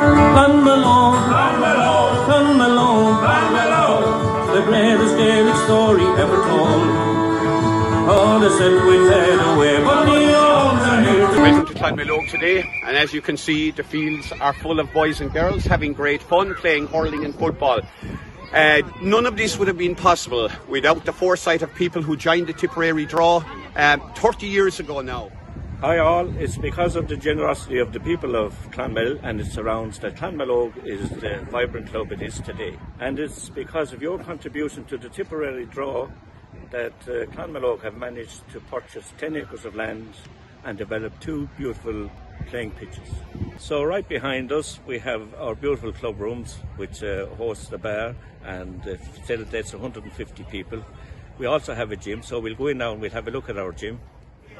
Clonmel Og, Clonmelo, Clonmel Og, Clonmelo, the greatest Gaelic story ever told. Oh, they said we'd fade away, but the olds are here to Welcome to today, and as you can see, the fields are full of boys and girls having great fun playing hurling and football. Uh, none of this would have been possible without the foresight of people who joined the Tipperary draw um, 30 years ago now. Hi all, it's because of the generosity of the people of Clonmel and its surrounds that Clonmel is the vibrant club it is today. And it's because of your contribution to the Tipperary draw that uh, have managed to purchase 10 acres of land and develop two beautiful playing pitches. So right behind us we have our beautiful club rooms which uh, host the bar and uh, facilitates 150 people. We also have a gym, so we'll go in now and we'll have a look at our gym.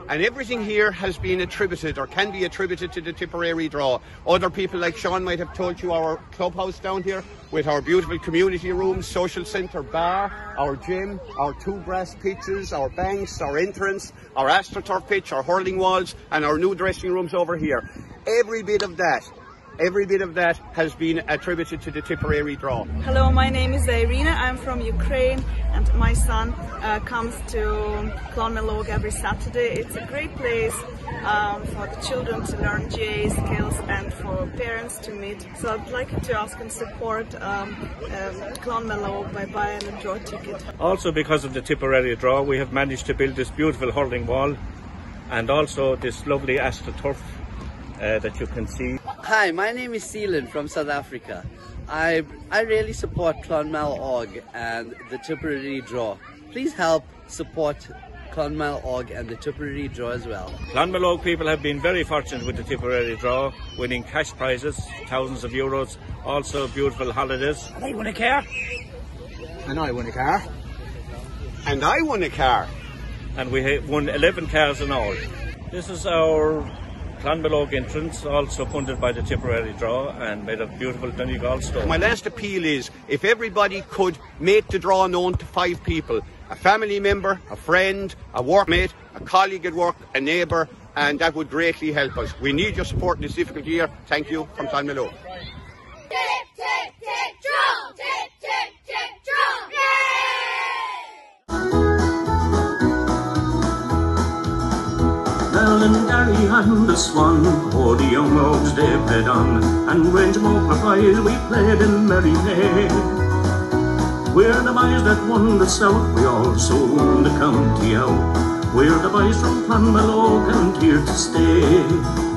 And everything here has been attributed or can be attributed to the Tipperary draw. Other people like Sean might have told you our clubhouse down here with our beautiful community rooms, social centre, bar, our gym, our two grass pitches, our banks, our entrance, our astroturf pitch, our hurling walls, and our new dressing rooms over here. Every bit of that, every bit of that has been attributed to the Tipperary draw. Hello, my name is Irina. I'm from Ukraine, and my son uh, comes to Clonmel Og every Saturday. It's a great place um, for the children to learn GAA skills and for parents to meet. So I'd like to ask and support um, um, Clonmel Og by buying a draw ticket. Also because of the Tipperary draw we have managed to build this beautiful hurling wall and also this lovely astroturf uh, that you can see. Hi, my name is Seelan from South Africa. I I really support Clonmel Og and the Tipperary Draw. Please help support Clonmel Og and the Tipperary Draw as well. Clonmel Og people have been very fortunate with the Tipperary draw, winning cash prizes, thousands of euros, also beautiful holidays. I won a car. And I won a car. And I won a car. and we have won 11 cars in all. This is our Clonmel entrance, also funded by the Tipperary Draw and made of beautiful Donegal stone. My last appeal is if everybody could make the draw known to five people a family member, a friend, a workmate, a colleague at work, a neighbour, and that would greatly help us. We need your support in this difficult year. Thank you from Clonmel Og. And Gary and the Swan, oh, the young rogues they played on, and Grangemore for prize we played in merry play. We're the boys that won the South, we also won the county out. We're the boys from Clonmel and here to stay.